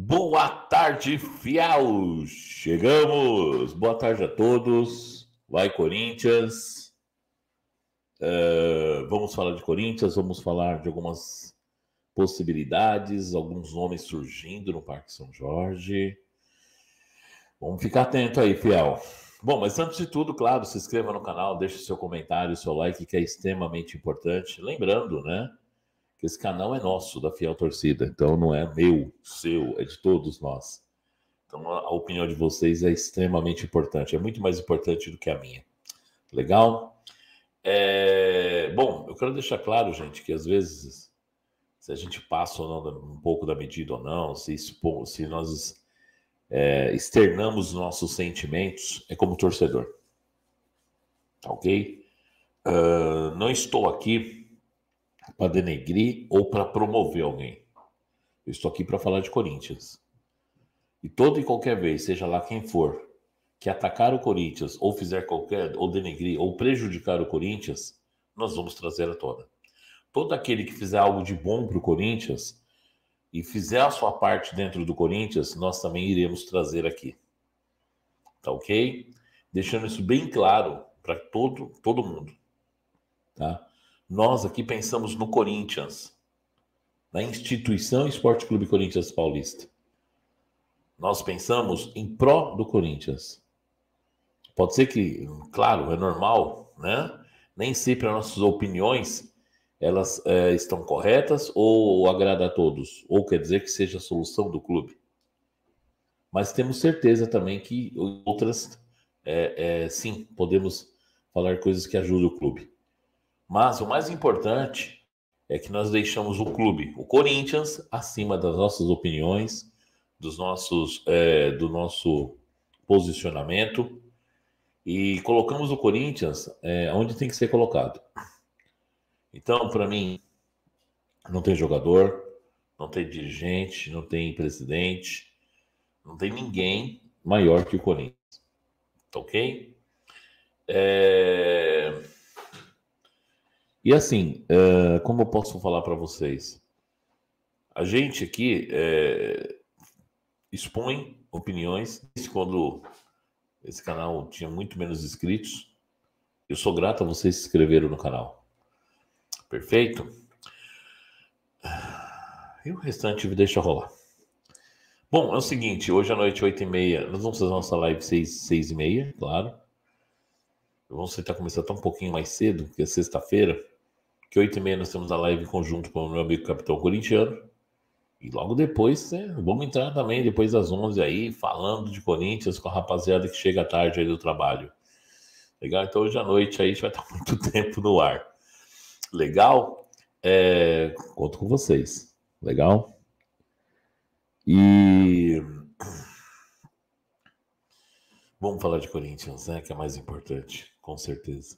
Boa tarde, fiel! Chegamos! Boa tarde a todos. Vai, Corinthians. Uh, vamos falar de Corinthians, vamos falar de algumas possibilidades, alguns nomes surgindo no Parque São Jorge. Vamos ficar atento aí, fiel. Bom, mas antes de tudo, claro, se inscreva no canal, deixe seu comentário, seu like, que é extremamente importante. Lembrando, né? Que esse canal é nosso, da Fiel Torcida. Então não é meu, seu, é de todos nós. Então a, opinião de vocês é extremamente importante, é muito mais importante do que a minha. Legal? É... Bom, eu quero deixar claro, gente, que às vezes se a gente passa ou não um pouco da medida ou não, se, expor, se nós é, externamos nossos sentimentos, é como torcedor. Ok? Uh, não estou aqui para denegrir ou para promover alguém. Eu estou aqui para falar de Corinthians. E toda e qualquer vez, seja lá quem for, que atacar o Corinthians ou fizer qualquer, ou denegrir, ou prejudicar o Corinthians, nós vamos trazer a tona. Todo aquele que fizer algo de bom para o Corinthians e fizer a sua parte dentro do Corinthians, nós também iremos trazer aqui. Tá ok? Deixando isso bem claro para todo, todo mundo. Tá? Nós aqui pensamos no Corinthians, na instituição Esporte Clube Corinthians Paulista. Nós pensamos em pró do Corinthians. Pode ser que, claro, é normal, né? Nem sempre as nossas opiniões elas é, estão corretas ou agrada a todos, ou quer dizer que seja a solução do clube. Mas temos certeza também que outras, é, é, sim, podemos falar coisas que ajudam o clube. Mas o mais importante é que nós deixamos o clube, o Corinthians, acima das nossas opiniões, dos nossos, é, do nosso posicionamento e colocamos o Corinthians é, onde tem que ser colocado. Então, para mim, não tem jogador, não tem dirigente, não tem presidente, não tem ninguém maior que o Corinthians. Ok? É... E assim, uh, como eu posso falar para vocês? A gente aqui é, expõe opiniões. Quando esse canal tinha muito menos inscritos, eu sou grato a vocês se inscreveram no canal. Perfeito? E o restante deixa rolar. Bom, é o seguinte, hoje à noite, 8h30, nós vamos fazer nossa live 6, 6 e meia, claro. Vamos tentar começar até um pouquinho mais cedo, porque é sexta-feira que 8 e meia nós temos a live conjunto com o meu amigo capitão corintiano. E logo depois, né, vamos entrar também, depois das 11 aí, falando de Corinthians com a rapaziada que chega tarde aí do trabalho. Legal? Então hoje à noite aí a gente vai estar muito tempo no ar. Legal? É, conto com vocês. Legal? E vamos falar de Corinthians, né? Que é mais importante, com certeza.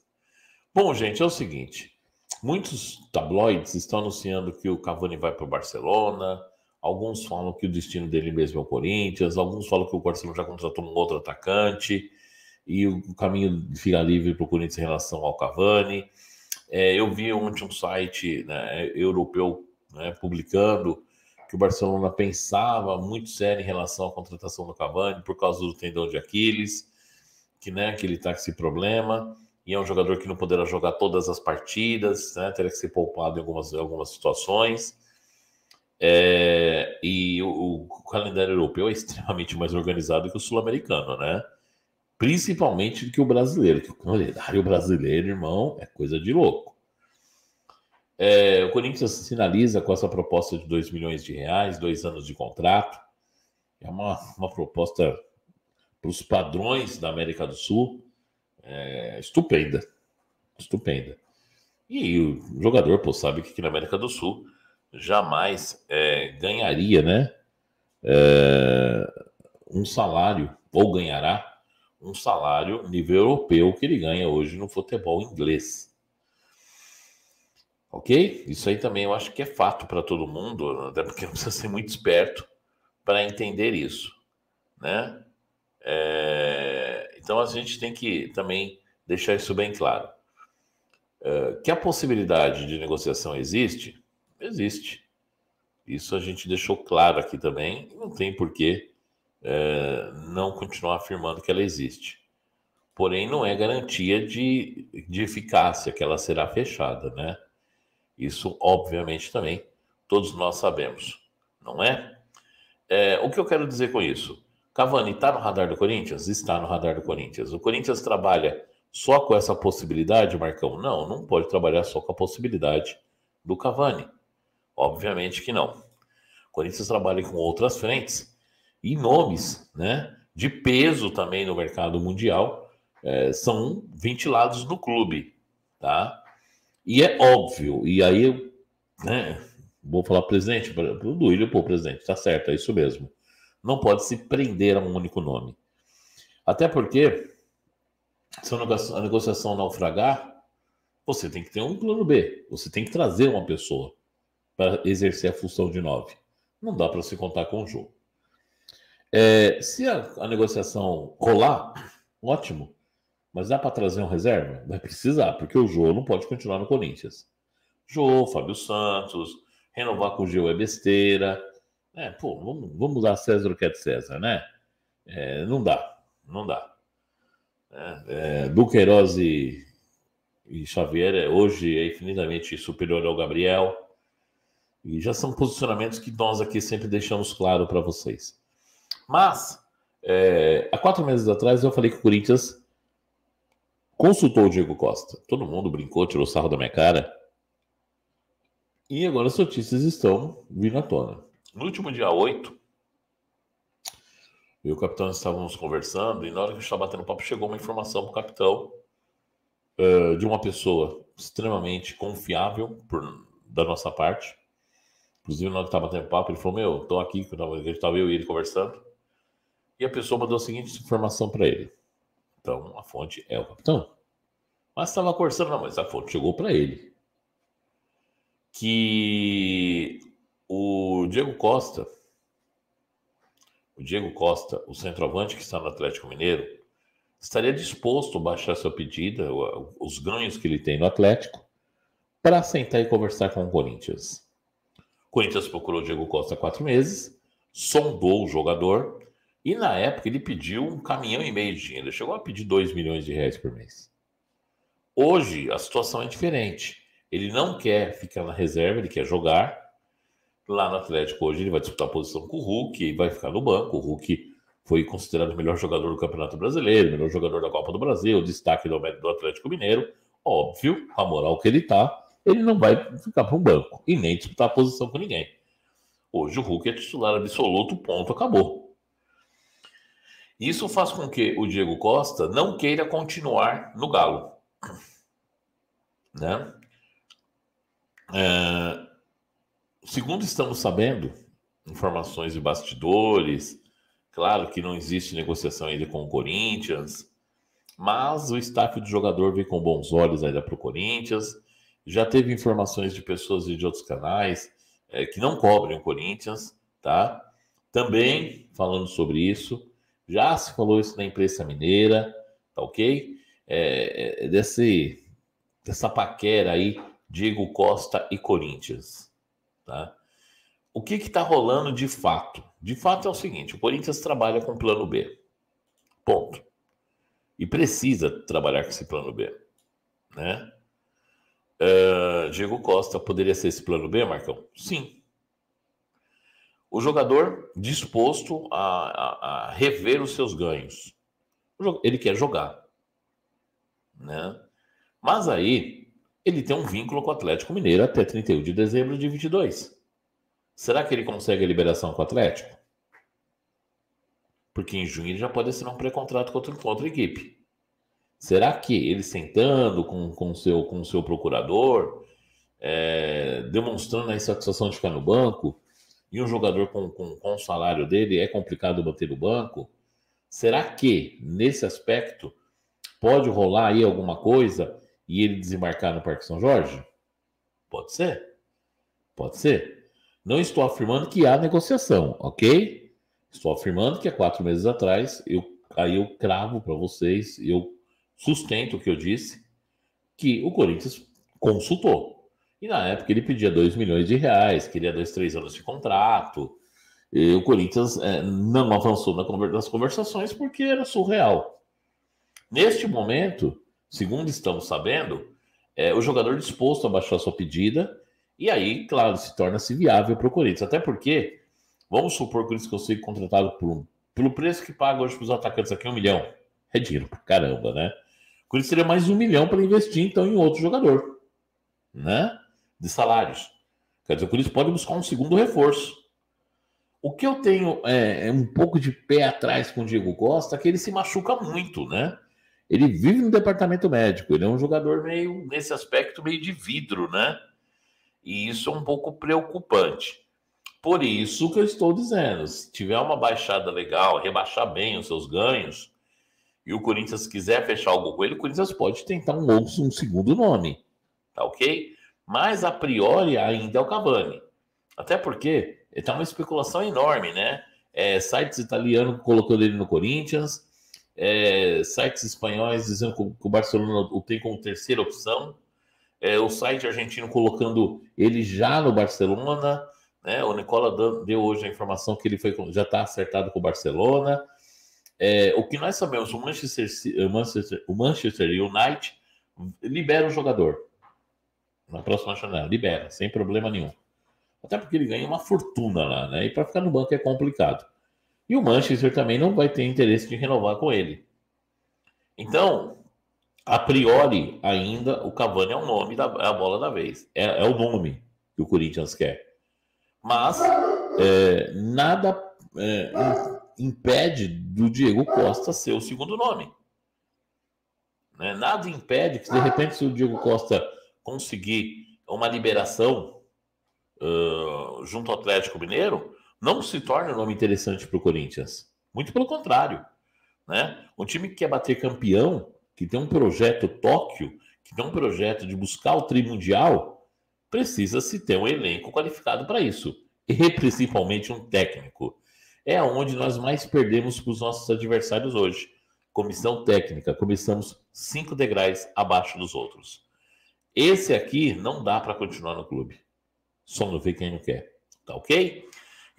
Bom, gente, é o seguinte. Muitos tabloides estão anunciando que o Cavani vai para o Barcelona, alguns falam que o destino dele mesmo é o Corinthians, alguns falam que o Barcelona já contratou um outro atacante e o caminho fica livre para o Corinthians em relação ao Cavani. É, eu vi ontem um site né, europeu né, publicando que o Barcelona pensava muito sério em relação à contratação do Cavani por causa do tendão de Aquiles, que, né, que ele está com esse problema e é um jogador que não poderá jogar todas as partidas, né? terá que ser poupado em algumas, algumas situações. É, e o, o, calendário europeu é extremamente mais organizado que o sul-americano, né? Principalmente do que o brasileiro, que o calendário brasileiro, irmão, é coisa de louco. É, o Corinthians finaliza com essa proposta de 2 milhões de reais, dois anos de contrato. É uma, uma proposta para os padrões da América do Sul é, estupenda. Estupenda. E o jogador, pô, sabe que aqui na América do Sul jamais é, ganharia, né? É, um salário, ou ganhará um salário nível europeu que ele ganha hoje no futebol inglês. Ok? Isso aí também eu acho que é fato para todo mundo, até porque não precisa ser muito esperto para entender isso, né? É, então a gente tem que também deixar isso bem claro. É, que a possibilidade de negociação existe, existe. Isso a gente deixou claro aqui também. Não tem porquê é, não continuar afirmando que ela existe. Porém, não é garantia de, de eficácia que ela será fechada, né? Isso, obviamente, também todos nós sabemos, não é? é o que eu quero dizer com isso? Cavani está no radar do Corinthians? Está no radar do Corinthians. O Corinthians trabalha só com essa possibilidade, Marcão? Não, não pode trabalhar só com a possibilidade do Cavani. Obviamente que não. O Corinthians trabalha com outras frentes e nomes, né, de peso também no mercado mundial é, são ventilados no clube, tá? E é óbvio, e aí, né, vou falar presidente, do Duílio, pô, presidente, tá certo, é isso mesmo. Não pode se prender a um único nome. Até porque, se a negociação naufragar, você tem que ter um plano B. Você tem que trazer uma pessoa para exercer a função de nove. Não dá para se contar com o jogo. É, se a, a, negociação rolar, ótimo. Mas dá para trazer um reserva? Vai precisar, porque o Jô não pode continuar no Corinthians. Jô, Fábio Santos, renovar com o Gil é besteira. É, pô, vamos, vamos dar César o que é de César, né? É, não dá, não dá. É, é, Duqueiroz e, e Xavier é, hoje é infinitamente superior ao Gabriel. E já são posicionamentos que nós aqui sempre deixamos claro para vocês. Mas, é, há quatro meses atrás, eu falei que o Corinthians consultou o Diego Costa. Todo mundo brincou, tirou sarro da minha cara. E agora as notícias estão vindo à tona. No último dia 8, eu e o capitão estávamos conversando, e na hora que a gente estava batendo papo, chegou uma informação para o capitão uh, de uma pessoa extremamente confiável por, da nossa parte. Inclusive, na hora que estava batendo papo, ele falou: Meu, estou aqui, estava eu e ele conversando. E a pessoa mandou a seguinte informação para ele. Então, a fonte é o capitão. Mas estava conversando, não, mas a fonte chegou para ele. Que Diego Costa, o Diego Costa, o centroavante que está no Atlético Mineiro, estaria disposto a baixar sua pedida, os ganhos que ele tem no Atlético, para sentar e conversar com o Corinthians. O Corinthians procurou o Diego Costa há quatro meses, sondou o jogador e na época ele pediu um caminhão e meio de dinheiro. Ele chegou a pedir 2 milhões de reais por mês. Hoje a situação é diferente. Ele não quer ficar na reserva, ele quer jogar lá no Atlético hoje ele vai disputar posição com o Hulk e vai ficar no banco. O Hulk foi considerado o melhor jogador do Campeonato Brasileiro, o melhor jogador da Copa do Brasil, o destaque do, Atlético Mineiro. Óbvio, a moral que ele tá, ele não vai ficar para um banco e nem disputar posição com ninguém. Hoje o Hulk é titular absoluto, ponto, acabou. Isso faz com que o Diego Costa não queira continuar no Galo. Né? É, segundo estamos sabendo, informações de bastidores, claro que não existe negociação ainda com o Corinthians, mas o staff do jogador vem com bons olhos ainda para o Corinthians. Já teve informações de pessoas de outros canais é, que não cobrem o Corinthians, tá? Também falando sobre isso, já se falou isso na imprensa mineira, tá ok? É, é, desse, dessa paquera aí, Diego Costa e Corinthians. Tá? O que está rolando de fato? De fato é o seguinte: o Corinthians trabalha com plano B. Ponto. E precisa trabalhar com esse plano B. Né? Uh, Diego Costa poderia ser esse plano B, Marcão? Sim. O jogador disposto a, a, a rever os seus ganhos. Ele quer jogar. Né? Mas aí ele tem um vínculo com o Atlético Mineiro até 31 de dezembro de 22. Será que ele consegue a liberação com o Atlético? Porque em junho ele já pode assinar um pré-contrato contra, contra a equipe. Será que ele sentando com, com, seu, com o seu procurador, é, demonstrando a insatisfação de ficar no banco, e um jogador com, com, com o salário dele é complicado manter no banco? Será que, nesse aspecto, pode rolar aí alguma coisa e ele desembarcar no Parque São Jorge? Pode ser. Pode ser. Não estou afirmando que há negociação, ok? Estou afirmando que há quatro meses atrás, eu, aí eu cravo para vocês, eu sustento o que eu disse, que o Corinthians consultou. E na época ele pedia 2 milhões de reais, queria dois, três anos de contrato. E o Corinthians é, não avançou nas conversações porque era surreal. Neste momento, segundo estamos sabendo, é, o jogador disposto a baixar sua pedida, e aí, claro, se torna-se viável para o Corinthians. Até porque, vamos supor que o Corinthians consiga contratá-lo por, pelo preço que paga hoje para os atacantes aqui, um milhão. É dinheiro pra caramba, né? O Corinthians teria mais um milhão para investir, então, em outro jogador, né? De salários. Quer dizer, o Corinthians pode buscar um segundo reforço. O que eu tenho é, é, um pouco de pé atrás com o Diego Costa é que ele se machuca muito, né? Ele vive no departamento médico, ele é um jogador meio, nesse aspecto, meio de vidro, né? E isso é um pouco preocupante. Por isso que eu estou dizendo, se tiver uma baixada legal, rebaixar bem os seus ganhos, e o Corinthians quiser fechar algo com ele, o Corinthians pode tentar um, outro, um segundo nome, tá ok? Mas a priori ainda é o Cavani. Até porque está uma especulação enorme, né? É, sites italianos colocando ele no Corinthians, é, sites espanhóis dizendo que o Barcelona o tem como terceira opção, é, o site argentino colocando ele já no Barcelona, né? O Nicola deu hoje a informação que ele foi, já está acertado com o Barcelona. É, o que nós sabemos, o Manchester, Manchester, o Manchester United libera o jogador na próxima janela, libera, sem problema nenhum. Até porque ele ganha uma fortuna lá, né? E para ficar no banco é complicado. E o Manchester também não vai ter interesse de renovar com ele. Então, a priori, ainda o Cavani é o nome da é a bola da vez. É, é, o nome que o Corinthians quer. Mas é, nada é, impede do Diego Costa ser o segundo nome. Né? Nada impede que, de repente, se o Diego Costa conseguir uma liberação uh, junto ao Atlético Mineiro, não se torne um nome interessante para o Corinthians. Muito pelo contrário. Né? Um time que quer bater campeão, que tem um projeto Tóquio, que tem um projeto de buscar o tri mundial, precisa se ter um elenco qualificado para isso. E principalmente um técnico. É onde nós mais perdemos para os nossos adversários hoje. Comissão técnica, começamos cinco degraus abaixo dos outros. Esse aqui não dá para continuar no clube. Só não vê quem não quer. Tá ok?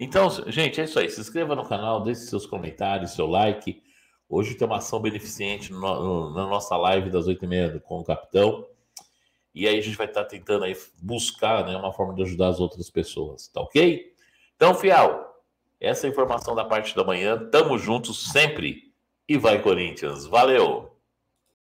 Então, gente, é isso aí. Se inscreva no canal, deixe seus comentários, seu like. Hoje tem uma ação beneficente no, no, na nossa live das 8h30 com o Capitão. E aí a gente vai estar tentando aí buscar né, uma forma de ajudar as outras pessoas, tá ok? Então, Fial, essa é informação da parte da manhã. Tamo juntos sempre. E vai, Corinthians. Valeu!